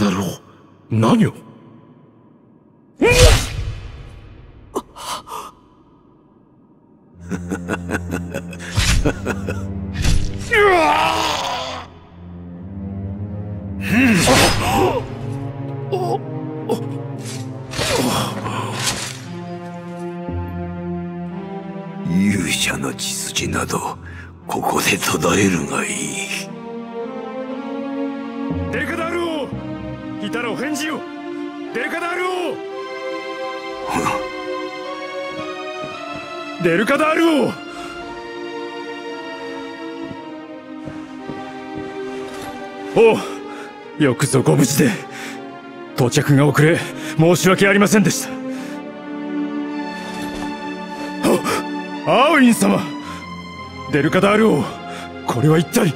だろう。何を？勇者の血筋などここで途絶えるがいい。王いたらお返事をデルカダール王デルカダール王おうよくぞご無事で。到着が遅れ申し訳ありませんでした。アーウィン様。デルカダール王これは一体。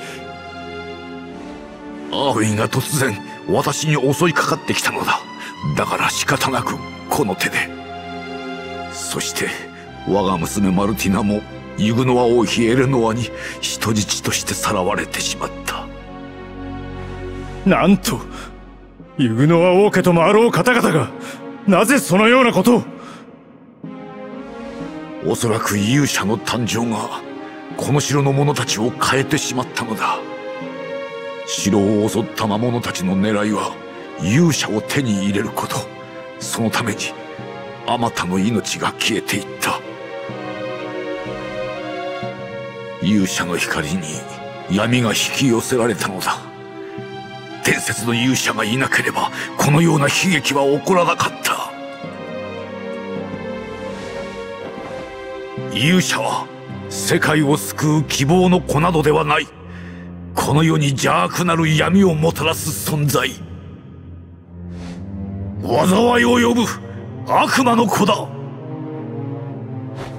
アーウィンが突然私に襲いかかってきたのだ。だから仕方なくこの手で。そして我が娘マルティナもユグノア王妃エレノアに人質としてさらわれてしまった。なんとユグノア王家ともあろう方々がなぜそのようなことを？おそらく勇者の誕生がこの城の者たちを変えてしまったのだ城を襲った魔物たちの狙いは勇者を手に入れること。そのためにあまたの命が消えていった。勇者の光に闇が引き寄せられたのだ。伝説の勇者がいなければこのような悲劇は起こらなかった。勇者は世界を救う希望の子などではない。この世に邪悪なる闇をもたらす存在。災いを呼ぶ悪魔の子だ。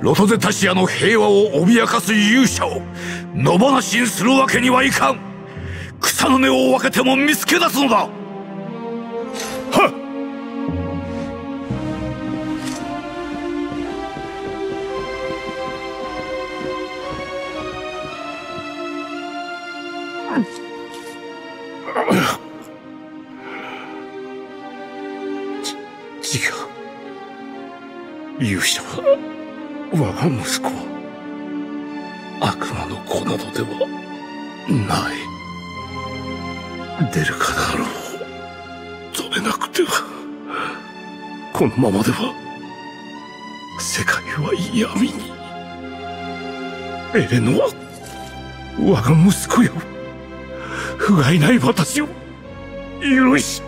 ロトゼタシアの平和を脅かす勇者を野放しにするわけにはいかん。草の根を分けても見つけ出すのだ。勇者は我が息子悪魔の子などではない出るかだろう止めなくては。このままでは世界は闇にエレノは我が息子よ不甲斐ない私を許し。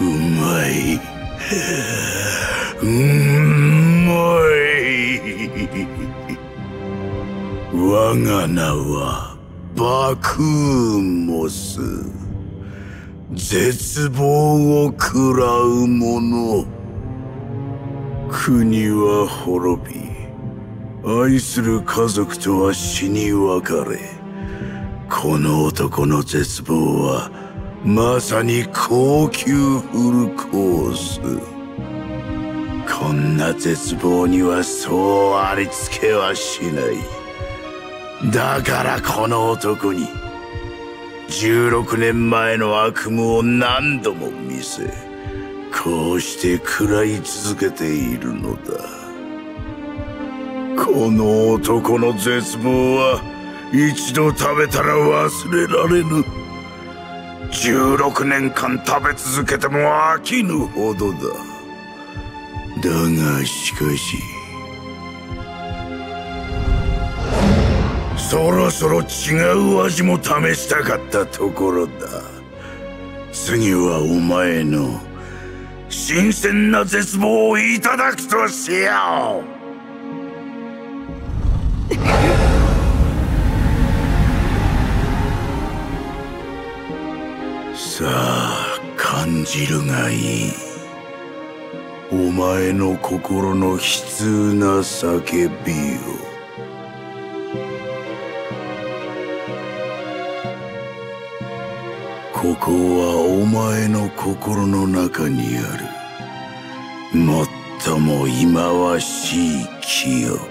うまい。うまい。我が名はバクーモス。絶望を食らう者。国は滅び、愛する家族とは死に別れ、この男の絶望はまさに高級フルコース。こんな絶望にはそうありつけはしない。だからこの男に16年前の悪夢を何度も見せこうして食らい続けているのだ。この男の絶望は一度食べたら忘れられぬ。16年間食べ続けても飽きぬほどだ。だがしかしそろそろ違う味も試したかったところだ。次はお前の新鮮な絶望をいただくとしよう。さあ感じるがいい。お前の心の悲痛な叫びを。ここはお前の心の中にある。最も忌まわしい記憶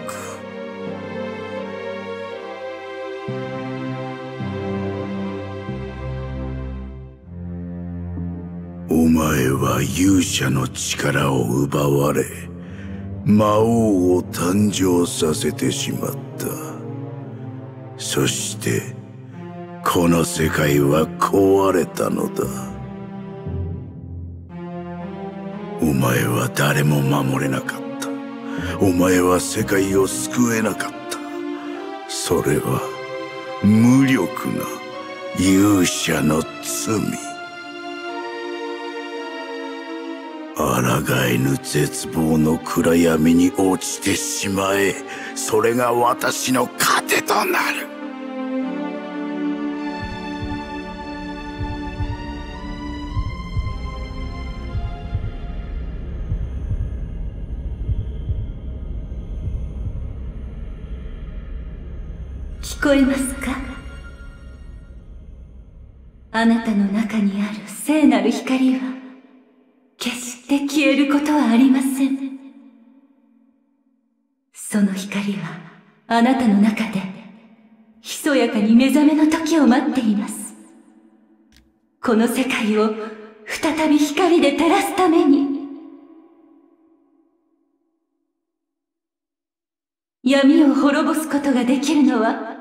勇者の力を奪われ魔王を誕生させてしまった。そしてこの世界は壊れたのだ。お前は誰も守れなかった。お前は世界を救えなかった。それは無力な勇者の罪。抗えぬ絶望の暗闇に落ちてしまえ。それが私の糧となる。聞こえますか？あなたの中にある聖なる光はして消えることはありません。その光はあなたの中でひそやかに目覚めの時を待っています。この世界を再び光で照らすために。闇を滅ぼすことができるのは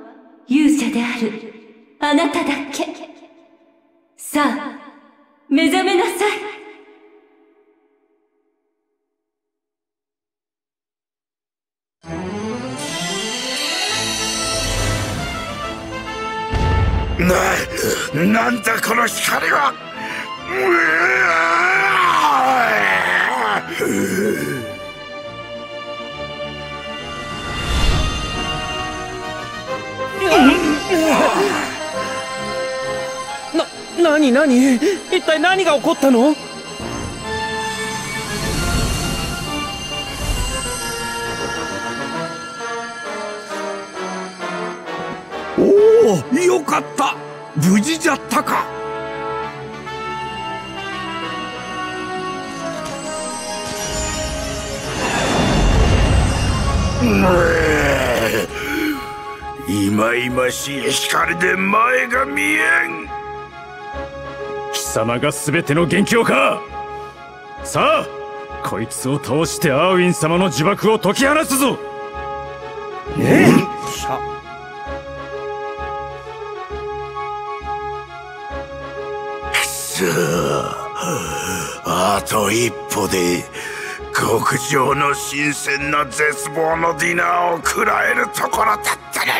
勇者であるあなただけ。さあ目覚めなさい。な、なんだこの光は。な、なになに？一体何が起こったの？およかった。無事じゃったか。いまいましい光で前が見えん。貴様が全ての元凶か。さあこいつを倒してアーウィン様の呪縛を解き放つぞ。ええ？くそあと一歩で極上の新鮮な絶望のディナーを食らえるところだったの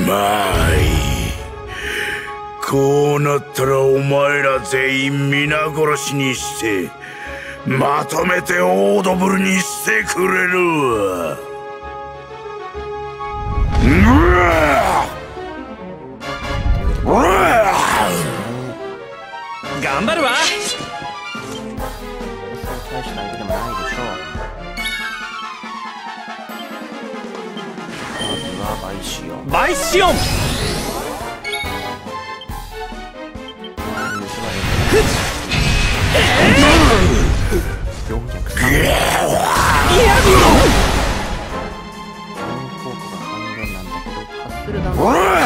に。まあい。いこうなったらお前ら全員皆殺しにしてまとめてオードブルにしてくれる。わうわうわ頑張るわ。大した相手でもないでしょうまずはバイシオン。バイシオン403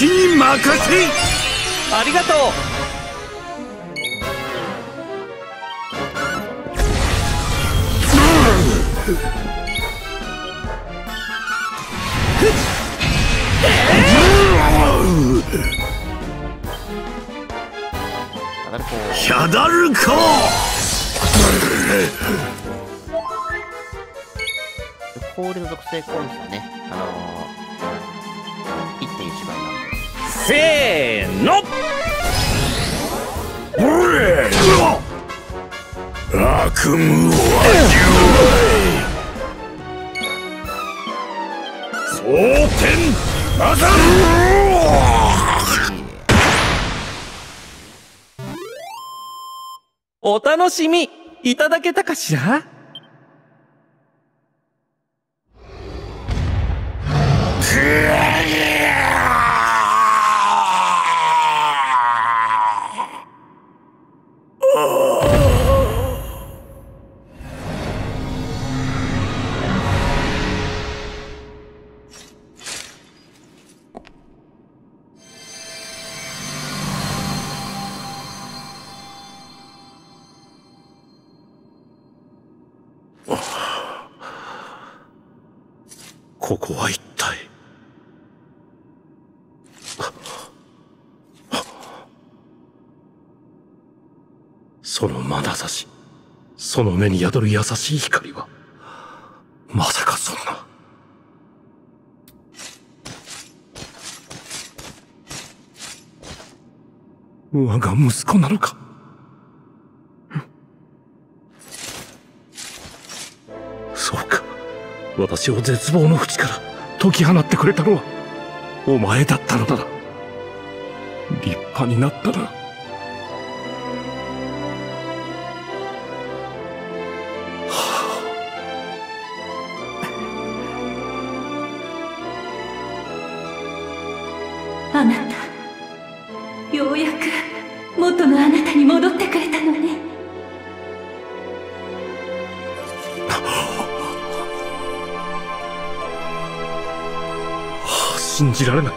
わしに任せ。ありがとう。あだるこヒャダルコ氷の属性攻撃がね。あのせーの。悪夢を蒼天マザお楽しみいただけたかしら？ここは一体。その眼差しその目に宿る優しい光はまさかそんな。我が息子なのか？私を絶望の淵から解き放ってくれたのはお前だったのだな。立派になったな。信じられない。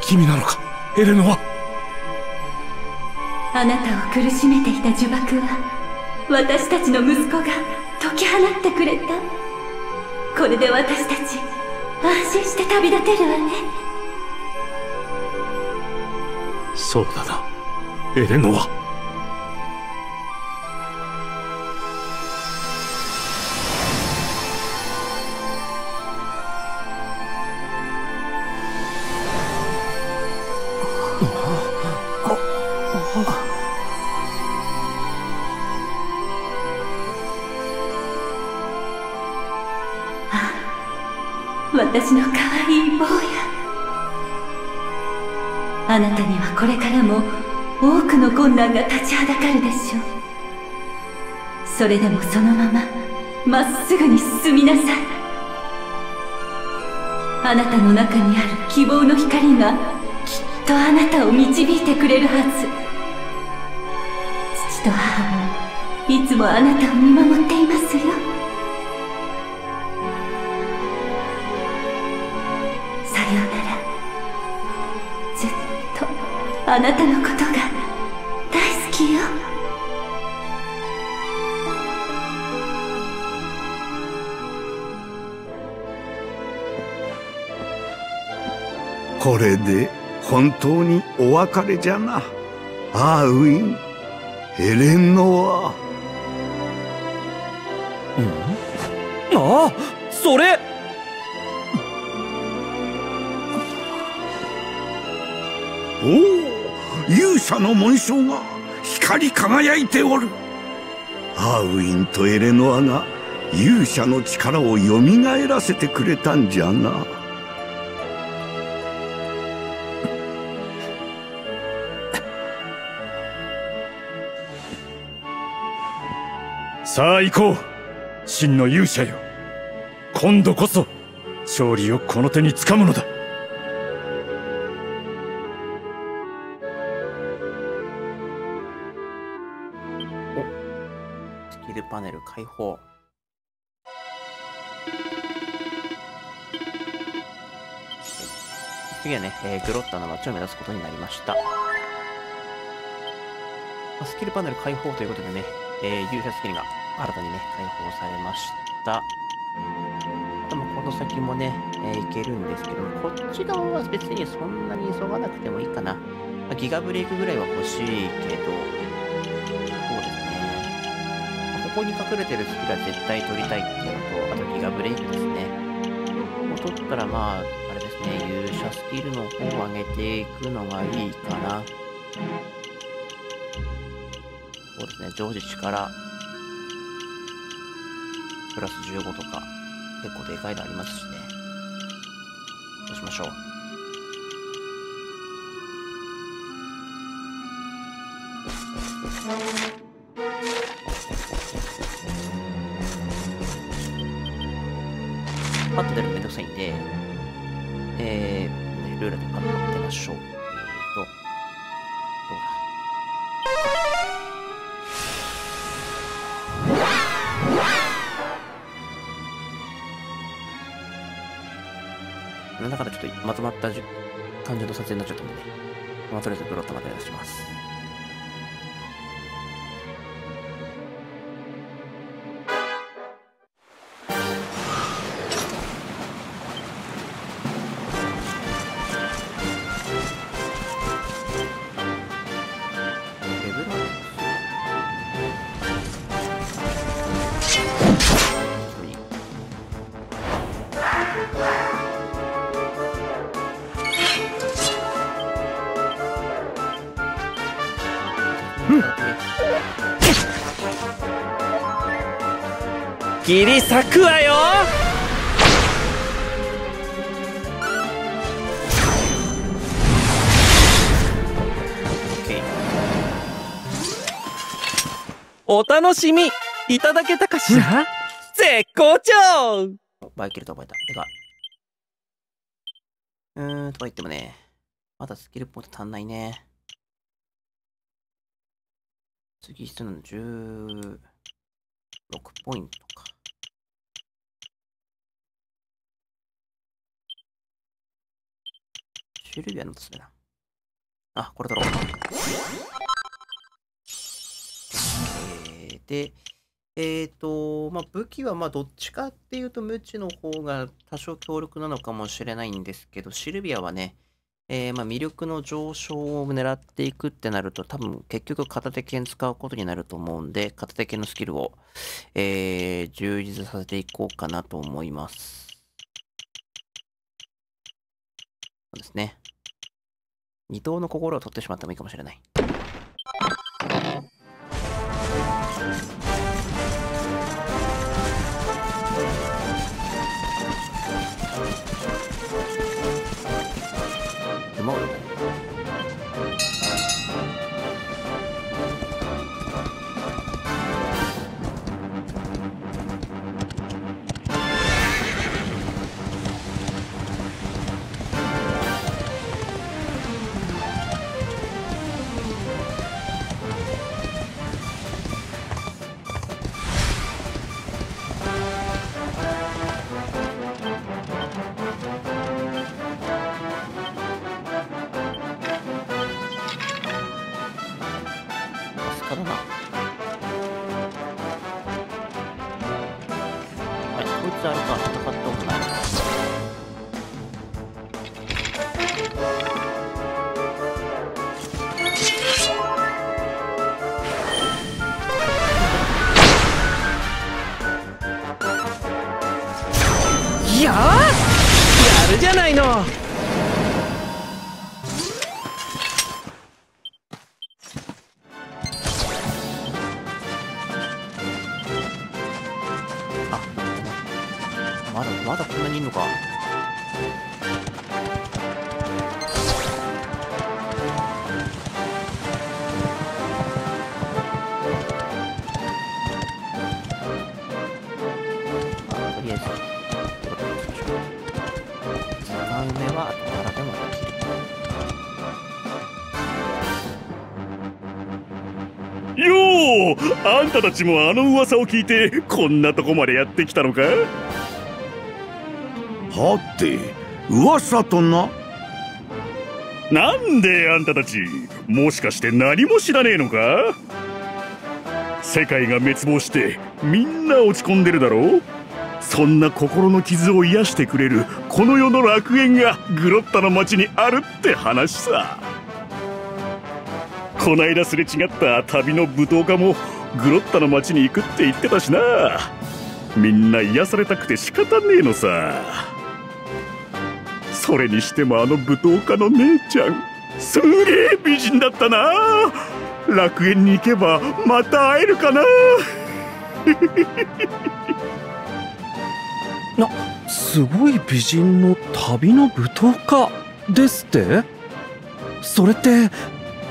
君なのか？エレノはあなたを苦しめていた呪縛は私たちの息子が解き放ってくれた。これで私たち安心して旅立てるわね。そうだな。エレノはちはだかるでしょうそれでもそのまままっすぐに進みなさい。あなたの中にある希望の光がきっとあなたを導いてくれるはず。父と母もいつもあなたを見守っていますよ。さようなら。ずっとあなたのことこれで本当にお別れじゃな。アーウィンエレンノア。ああそれ。おお勇者の紋章が光り輝いておる。アーウィンとエレノアが勇者の力を蘇らせてくれたんじゃなさあ行こう。真の勇者よ。今度こそ勝利をこの手につかむのだ。おスキルパネル解放。次はね、えー、グロッタの街を目指すことになりました。スキルパネル解放ということでねえー勇者スキルが新たにね、開放されました。でもこの先もね、えーいけるんですけど、こっち側は別にそんなに急がなくてもいいかな。まあギガブレイクぐらいは欲しいけど、そうですね。まここに隠れてるスキルは絶対取りたいっていうのと、あとギガブレイクですね。を取ったらまあ、あれですね、勇者スキルの方を上げていくのがいいかな。そうですね、常時力、プラス15とか、結構でかいのありますしね。どうしましょう。ょっとまとまった感じの撮影になっちゃったんでね。まあ、とりあえずブロットまで出します。切り裂くわよお楽しみいただけたかしら？絶好調バイキルと覚えた。てか。うーん、とか言ってもね、まだスキルポイント足んないね。次必要なの16ポイントか。シルビアのとするな。あ、これ取ろう。えー、で、えーと、まあ、武器はまどっちかっていうと、無知の方が多少強力なのかもしれないんですけど、シルビアはね、えーま魅力の上昇を狙っていくってなると、多分結局片手剣使うことになると思うんで、片手剣のスキルを、えー充実させていこうかなと思います。そうですね。二頭の心を取ってしまってもいいかもしれない。じゃないの。んたたちもあの噂を聞いてこんなとこまでやってきたのか？はて噂とな？なんであんたたちもしかして何も知らねえのか？世界が滅亡してみんな落ち込んでるだろう？そんな心の傷を癒してくれるこの世の楽園がグロッタの町にあるって話さ。こないだすれ違った旅の舞踏家もグロッタの町に行くって言ってたしな。みんな癒されたくて仕方ねえのさ。それにしてもあの舞踏家の姉ちゃんすんげえ美人だったな。楽園に行けばまた会えるかな。なすごい美人の旅の舞踏家ですって？それって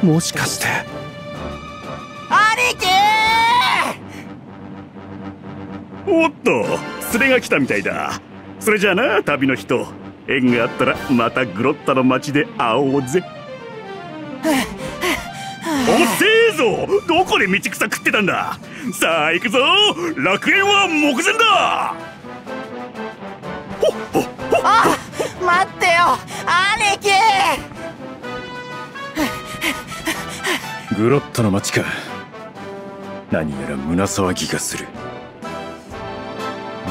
もしかして。兄貴おっと連れが来たみたいだ。それじゃあな旅の人。縁があったらまたグロッタの町で会おうぜ。おせえぞどこで道草食ってたんだ。さあ行くぞ楽園は目前だ。あ待ってよ。兄貴。グロッタの町か。何やら胸騒ぎがする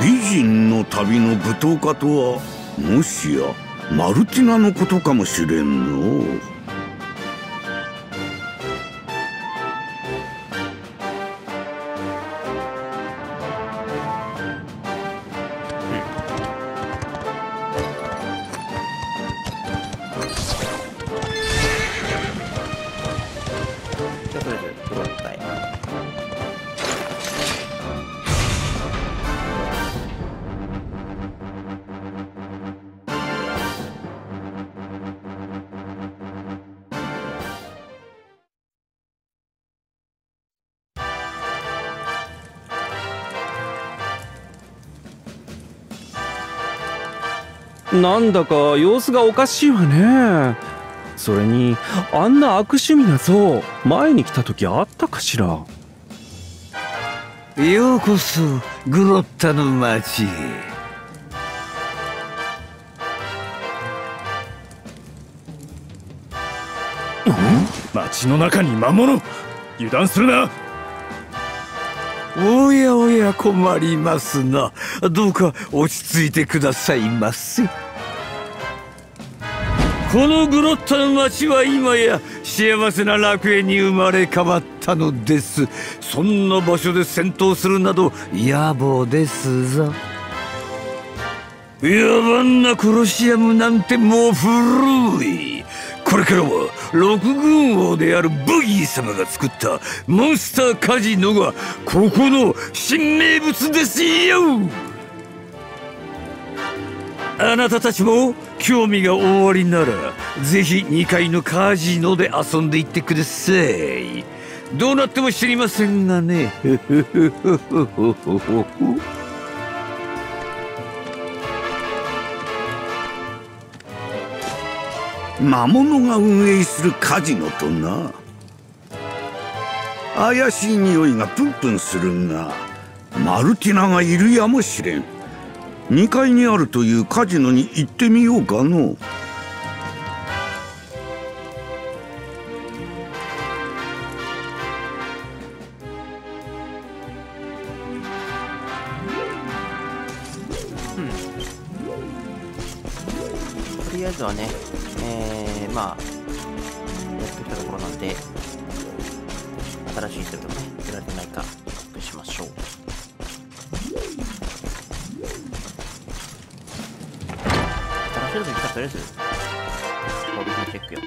美人の旅の舞踏家とはもしやマルティナのことかもしれんのう。なんだか様子がおかしいわね。それにあんな悪趣味な像前に来た時あったかしら。ようこそグロッタの町へ。町の中に魔物。油断するな。おやおや困りますな。どうか落ち着いてくださいませこのグロッタの町は今や幸せな楽園に生まれ変わったのです。そんな場所で戦闘するなど野暮ですぞ。野蛮なコロシアムなんてもう古い。これからは六軍王であるブギー様が作ったモンスターカジノがここの新名物ですよ。あなたたちも興味がおありならぜひ2階のカジノで遊んでいってください。どうなっても知りませんがね。魔物が運営するカジノとな。怪しい匂いがプンプンするがマルティナがいるやもしれん。2階にあるというカジノに行ってみようかの。とりあえずはね、えー、まあ、やってきたところなんで、新しい人とかね、出られてないか、新しいので来たらとりあえず、モビルチェックよ。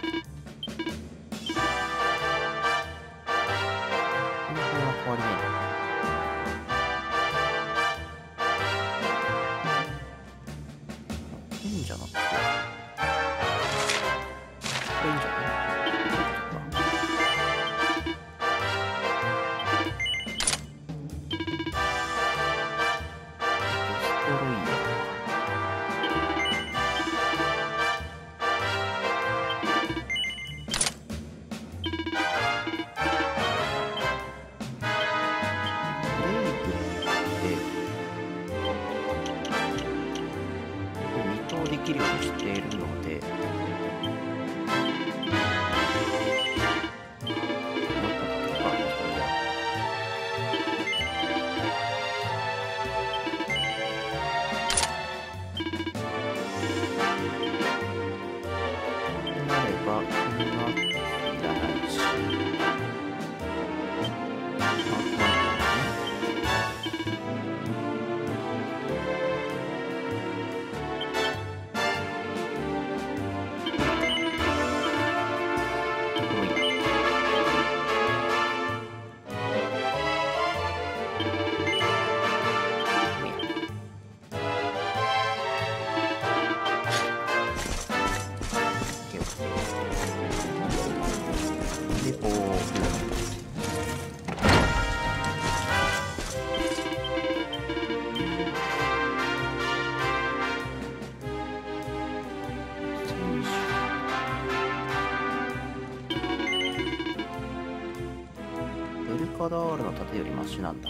ダールの盾よりマシなんだ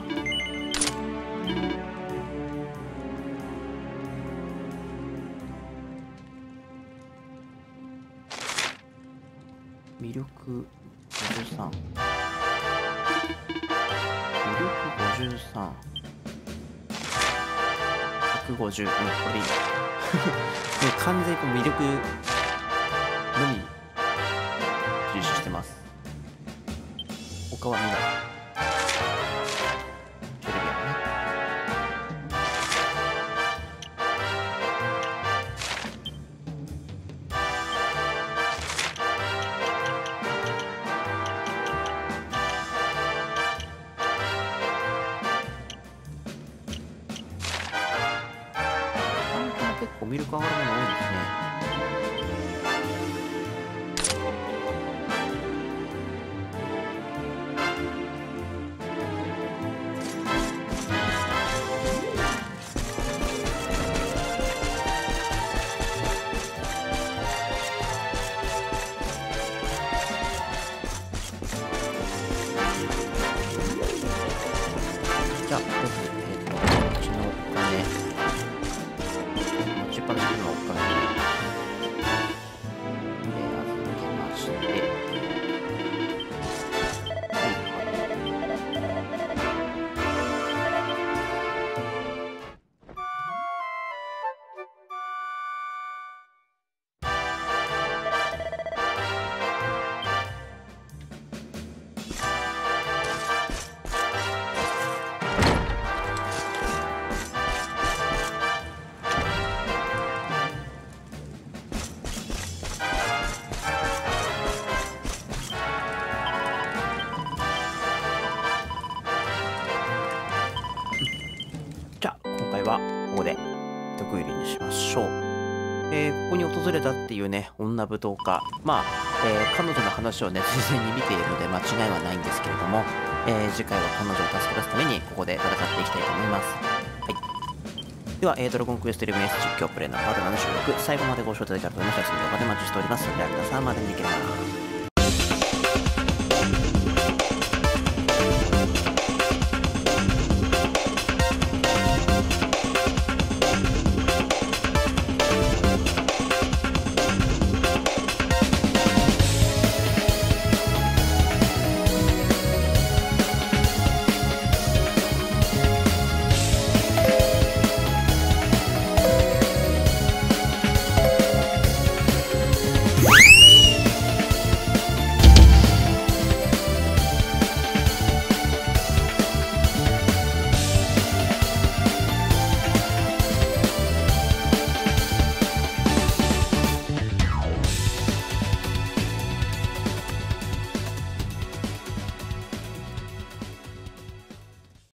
魅力53魅力53 150うんこれでいい完全にこう魅力のみ重視してます他は見ないテレビはね結構ミルク上がるもの女舞踏家。まあ、えー彼女の話をね、事前に見ているので間違いはないんですけれども、えー次回は彼女を助け出すために、ここで戦っていきたいと思います。はい。では、えードラゴンクエスト 11S 実況プレイのパート76、最後までご視聴いただきありがとうございました。次の動画でお待ちしております。それでは皆さんまで見てきれば。